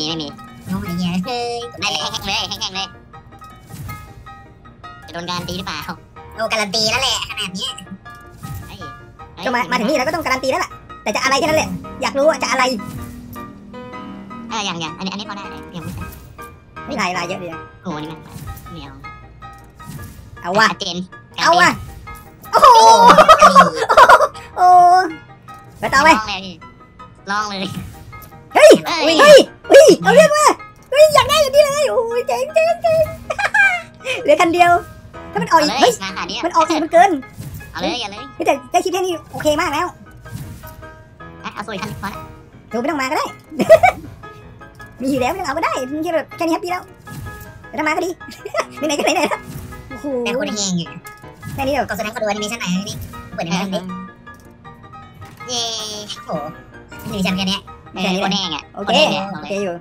มีไม่มีงงไอ้เหี้ยเฮ้ยไม่เลยแห้งๆเลยแห้งๆเลย จะโดนการตีหรือเปล่าโอ้การันตีแล้วแหละขนาดเนี้ยเฮ้ยเฮ้ยก็มามาถึงนี่แล้วก็ต้องการันตีแล้วล่ะ แต่จะอะไรแค่นั้นแหละ อยากรู้ว่าจะอะไรเอออย่างอย่างอันนี้อันนี้พอได้เลยยังไม่ใช่ไม่ลายลายเยอะดีโอ้โหนี่มันไม่เอาเอาว่ะชัดเจนเอาว่ะโอ้โหโอ้ไปต่อไปลองเลยพี่ลอง เลยเฮ้ย เฮ้เฮ้ยยเฮ้ย เอาเรื่องมาเฮ้ย อยากได้อย่างนี้เลย โอ้ยเจ๋งเจ๋งเจ๋งเหลือคันเดียว ถ้ามันออกเอาอีกเลยเฮ้ยงานขาดนี้มันออกอีกมันเกิน เอาเลยอย่าเลยเฮ้ยแต่ได้คลิปแค่นี้โอเคมากแล้วอะเอาสวยทันพอละเดี๋ยวไม่ต้องมาก็ได้ มีอยู่แล้วไม่ต้องเอาก็ได้มันแค่แบบแค่นี้แฮปปี้แล้วแต่ถ้ามาก็ดีไหนๆก็ไหนๆแล้วโอ้โหแต่คนแห้งอะแค่นี้แบบก็แสดงเขาดูแอนิเมชั่นไหนนี่เปิดแอนิเมชั่นดิเย้โหแอนิเมชั่นแค่เนี้ ยเออคนแห้งอะโอเคโอเคอยู่